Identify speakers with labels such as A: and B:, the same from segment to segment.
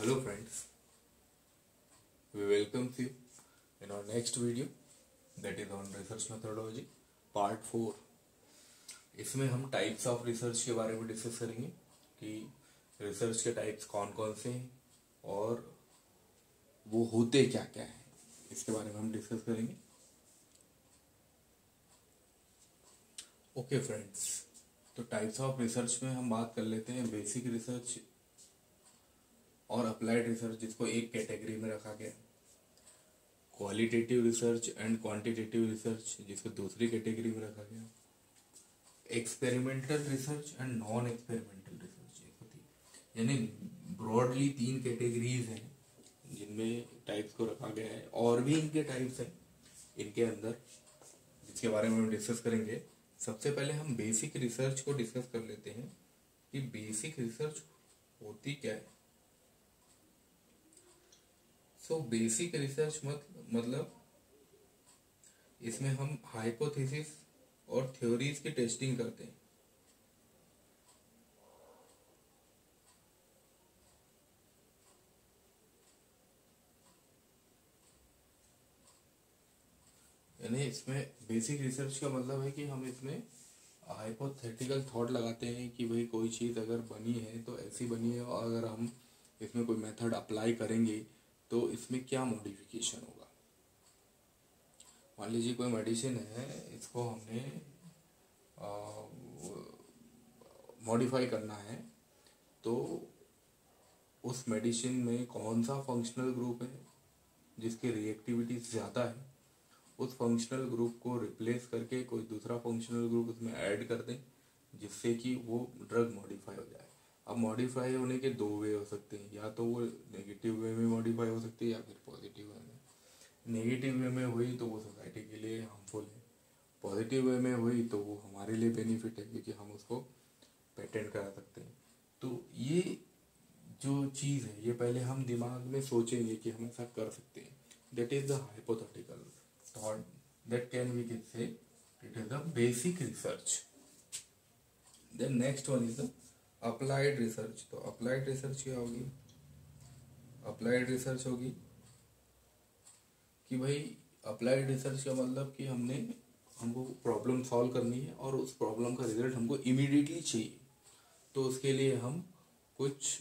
A: Hello friends, we welcome you in our next video. That is on research methodology part four इसमें हम types of research के बारे में discuss करेंगे कि रिसर्च के टाइप्स कौन कौन से हैं और वो होते क्या क्या हैं। इसके बारे में हम डिस्कस करेंगे। ओके फ्रेंड्स तो टाइप्स ऑफ़ रिसर्च में हम बात कर लेते हैं। बेसिक रिसर्च और अप्लाइड रिसर्च जिसको एक कैटेगरी में रखा गया। Qualitative research and quantitative research जिसको दूसरी कैटेगरी में रखा गया। Experimental research and non experimental research यानी ब्रॉडली तीन कैटेगरीज हैं जिनमें टाइप्स को रखा गया है। और भी इनके टाइप्स हैं, इनके अंदर जिसके बारे में हम डिस्कस करेंगे। सबसे पहले हम बेसिक रिसर्च को डिस्कस कर लेते हैं कि बेसिक रिसर्च होती क्या है। सो बेसिक रिसर्च मत मतलब इसमें हम हाइपोथेसिस और थ्योरीज की टेस्टिंग करते हैं। यानी इसमें बेसिक रिसर्च का मतलब है कि हम इसमें हाइपोथेटिकल थॉट लगाते हैं कि भाई कोई चीज़ अगर बनी है तो ऐसी बनी है और अगर हम इसमें कोई मेथड अप्लाई करेंगे तो इसमें क्या मॉडिफिकेशन होगा? मान लीजिए कोई मेडिसिन है, इसको हमने मॉडिफाई करना है तो उस मेडिसिन में कौन सा फंक्शनल ग्रुप है, जिसकी रिएक्टिविटी ज़्यादा है, उस फंक्शनल ग्रुप को रिप्लेस करके कोई दूसरा फंक्शनल ग्रुप उसमें ऐड कर दें, जिससे कि वो ड्रग मॉडिफाई हो जाए। अब मॉडिफाई होने के दो वे हो सकते हैं। या तो वो नेगेटिव वे में मॉडिफाई हो सकती है या फिर पॉजिटिव वे में। नेगेटिव वे में हुई तो वो सोसाइटी के लिए हार्मफुल है। पॉजिटिव वे में हुई तो वो हमारे लिए बेनिफिट है, क्योंकि हम उसको पेटेंट करा सकते हैं। तो ये जो चीज़ है, ये पहले हम दिमाग में सोचेंगे कि हम ऐसा कर सकते हैं। That is the hypothetical thought that can we can say, it is the basic research. Then next one is the applied research तो अप्लाइड रिसर्च क्या होगी? अप्लाइड रिसर्च होगी कि भाई अप्लाइड रिसर्च का मतलब कि हमने, हमको प्रॉब्लम सॉल्व करनी है और उस प्रॉब्लम का रिज़ल्ट हमको इमीडिएटली चाहिए। तो उसके लिए हम कुछ,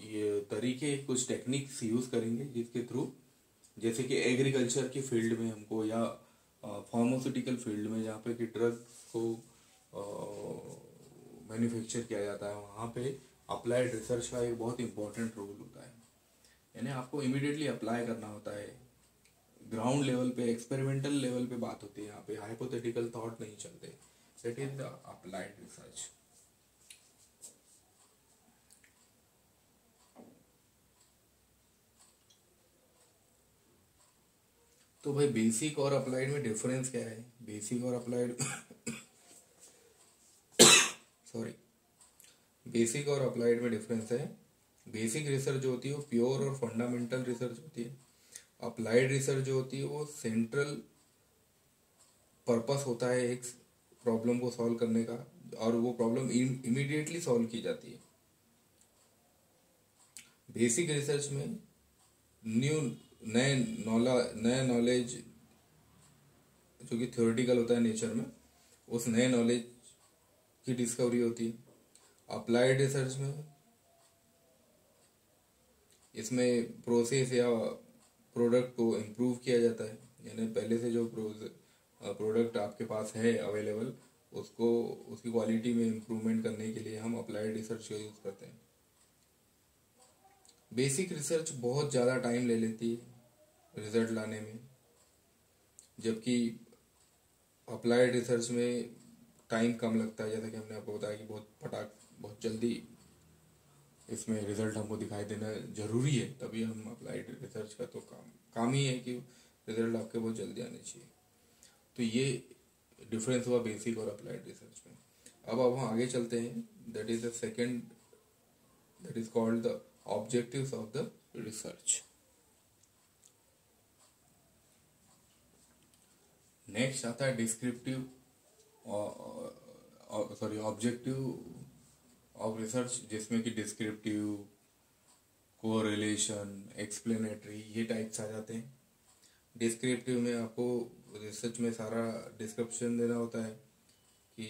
A: ये तरीके, कुछ टेक्निक्स यूज़ करेंगे जिसके थ्रू जैसे कि एग्रीकल्चर की फ़ील्ड में हमको या फार्मास्यूटिकल फ़ील्ड में जहाँ पे कि ड्रग्स को मैन्युफैक्चर किया जाता है। वहाँ पे अप्लाइड रिसर्च का एक बहुत इंपॉर्टेंट रोल होता है। यानी आपको इमिडिएटली अप्लाई करना होता है। ग्राउंड लेवल पे एक्सपेरिमेंटल लेवल पे बात होती है यहाँ पे। हाइपोथेटिकल थॉट नहीं चलते। That is the applied research तो भाई बेसिक और अप्लाइड में डिफरेंस क्या है? बेसिक और अप्लाइड सॉरी बेसिक और अप्लाइड में डिफरेंस है। बेसिक रिसर्च जो होती है वो प्योर और फंडामेंटल रिसर्च होती है। अप्लाइड रिसर्च जो होती है वो सेंट्रल पर्पस होता है एक प्रॉब्लम को सॉल्व करने का और वो प्रॉब्लम इमीडिएटली सॉल्व की जाती है। बेसिक रिसर्च में न्यू नए नॉला नया नॉलेज जो कि थ्योरेटिकल होता है नेचर में, उस नए नॉलेज की डिस्कवरी होती है। अप्लाइड रिसर्च में इसमें प्रोसेस या प्रोडक्ट को इम्प्रूव किया जाता है। यानी पहले से जो प्रोडक्ट आपके पास है अवेलेबल उसको, उसकी क्वालिटी में इम्प्रूवमेंट करने के लिए हम अप्लाइड रिसर्च का यूज़ करते हैं। बेसिक रिसर्च बहुत ज़्यादा टाइम ले लेती है रिज़ल्ट लाने में। जबकि अप्लाइड रिसर्च में टाइम कम लगता है, जैसा कि हमने आपको बताया कि बहुत पटाख बहुत जल्दी इसमें रिज़ल्ट हमको दिखाई देना ज़रूरी है, तभी हम अप्लाइड रिसर्च का तो काम काम ही है कि रिज़ल्ट आपके बहुत जल्दी आने चाहिए। तो ये डिफरेंस हुआ बेसिक और अप्लाइड रिसर्च में। अब अब हम आगे चलते हैं that is the second that is called the objectives of the research next आता है descriptive sorry objective of research जिसमें कि डिस्क्रिप्टिव कोरिलेशन एक्सप्लेनेटरी ये टाइप्स आ जाते हैं। डिस्क्रिप्टिव में आपको रिसर्च में सारा डिस्क्रिप्शन देना होता है कि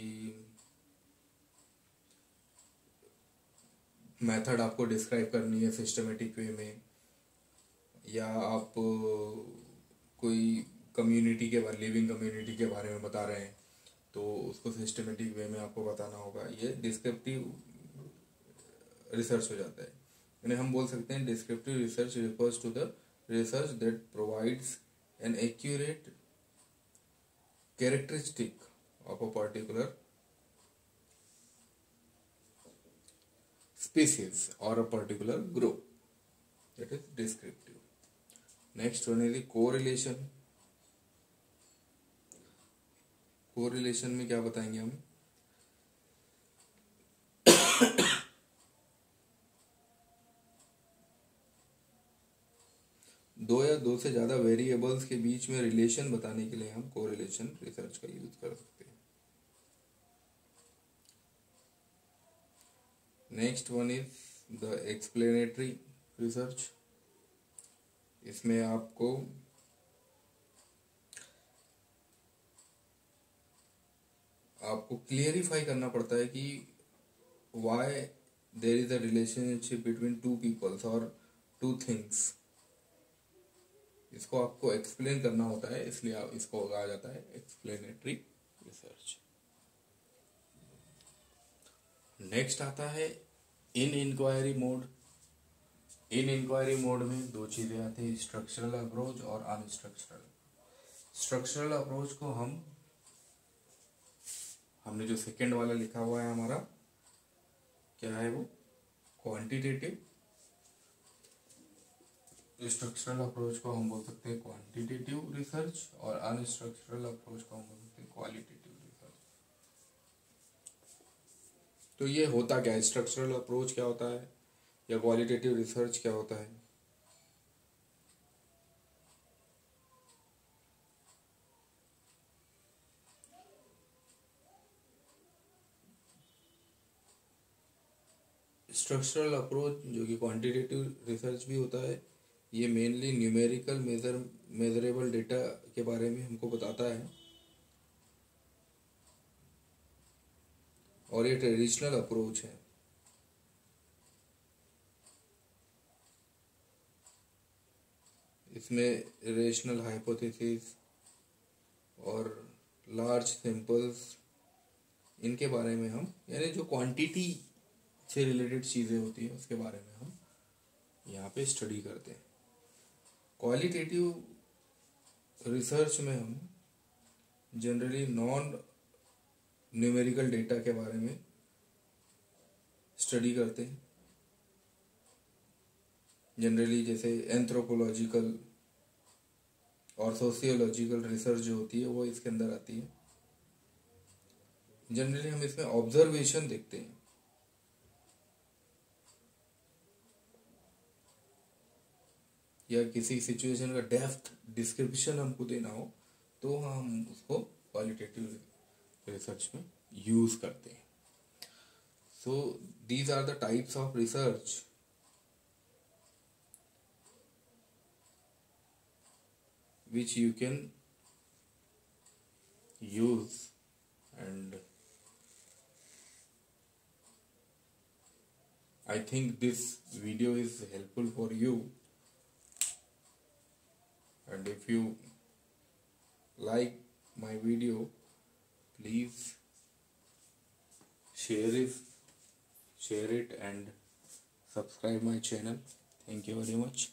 A: मेथड आपको डिस्क्राइब करनी है सिस्टमेटिक वे में, या आप कोई कम्युनिटी के बारे लिविंग कम्युनिटी के बारे में बता रहे हैं। तो उसको सिस्टमेटिक वे में आपको बताना होगा। ये डिस्क्रिप्टिव रिसर्च हो जाता है। यानी हम बोल सकते हैं descriptive research refers to the research that provides an accurate characteristic of a particular species or a particular group. That is descriptive. Next one is the correlation correlation में क्या बताएँगे हम? दो या दो से ज़्यादा वेरिएबल्स के बीच में रिलेशन बताने के लिए हम कोरिलेशन रिसर्च का यूज़ कर सकते हैं। Next one is the explanatory research इसमें आपको आपको क्लियरिफाई करना पड़ता है कि why there is a relationship between two peoples और टू थिंग्स इसको आपको एक्सप्लेन करना होता है, इसलिए आप इसको कहा जाता है एक्सप्लेनेटरी रिसर्च नेक्स्ट आता है in inquiry mode in inquiry mode में दो चीज़ें आती हैं स्ट्रक्चरल अप्रोच और अनस्ट्रक्चरल स्ट्रक्चरल अप्रोच को हम हमने जो सेकेंड वाला लिखा हुआ है हमारा, क्या है वो? क्वांटिटेटिव स्ट्रक्चरल अप्रोच को हम बोल सकते हैं क्वांटिटेटिव रिसर्च और अनस्ट्रक्चरल अप्रोच को हम बोल सकते हैं क्वालिटेटिव रिसर्च तो ये होता क्या है? स्ट्रक्चरल अप्रोच क्या होता है? या क्वालिटेटिव रिसर्च क्या होता है? स्ट्रक्चरल अप्रोच जो कि क्वांटिटेटिव रिसर्च भी होता है, ये mainly numerical measure measurable data के बारे में हमको बताता है। और ये ट्रेडिशनल अप्रोच है। इसमें रेशनल हाइपोथेसिस और लार्ज सैंपल्स इनके बारे में हम, यानी जो क्वांटिटी से रिलेटेड चीज़ें होती हैं उसके बारे में हम यहाँ पे स्टडी करते हैं। क्वालिटेटिव रिसर्च में हम जनरली नॉन न्यूमेरिकल डेटा के बारे में स्टडी करते हैं। जनरली जैसे एंथ्रोपोलॉजिकल और सोशियोलॉजिकल रिसर्च जो होती है वो इसके अंदर आती है। जनरली हम इसमें ऑब्जर्वेशन देखते हैं। या किसी सिचुएशन का डेप्थ डिस्क्रिप्शन हमको देना हो तो हम उसको क्वालिटेटिव रिसर्च में यूज़ करते हैं। So these are the types of research which you can use and I think this video is helpful for you. And if you like my video please share it share it and subscribe my channel. Thank you very much